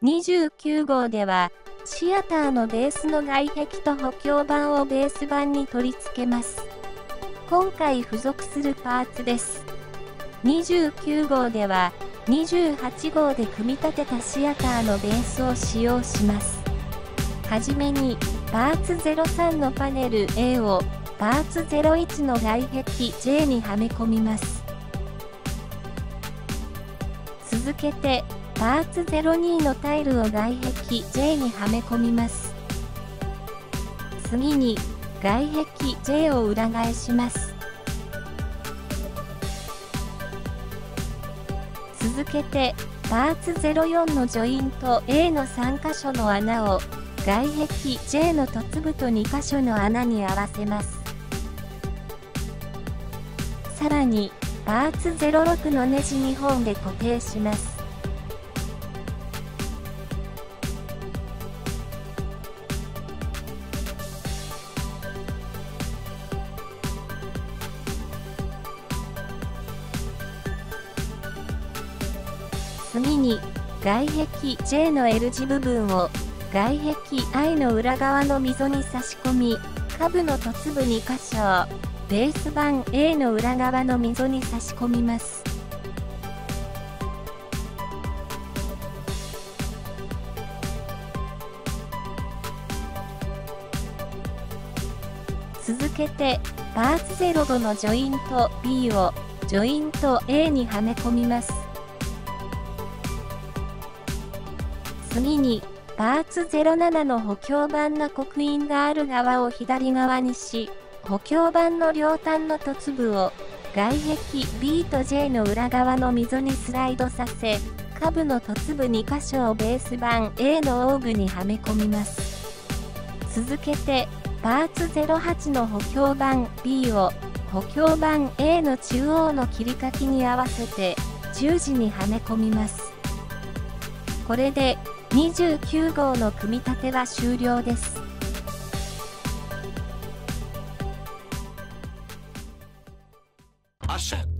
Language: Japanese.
29号では、シアターのベースの外壁と補強板をベース板に取り付けます。今回付属するパーツです。29号では、28号で組み立てたシアターのベースを使用します。はじめに、パーツ03のパネル A を、パーツ01の外壁 J にはめ込みます。続けて、パーツ02のタイルを外壁 J にはめ込みます。次に、外壁 J を裏返します。続けて、パーツ04のジョイント A の3箇所の穴を、外壁 J の凸部と2箇所の穴に合わせます。さらに、パーツ06のネジ2本で固定します。次に、外壁 J の L 字部分を、外壁 I の裏側の溝に差し込み、下部の凸部2箇所、ベース板 A の裏側の溝に差し込みます。続けて、パーツ05のジョイント B をジョイント A にはめ込みます。次に、パーツ07の補強板の刻印がある側を左側にし、補強板の両端の凸部を外壁 B と J の裏側の溝にスライドさせ、下部の凸部2箇所をベース板 A のオーブにはめ込みます。続けて、パーツ08の補強板 B を補強板 A の中央の切り欠きに合わせて十字にはめ込みます。これで29号の組み立ては終了です。Asset.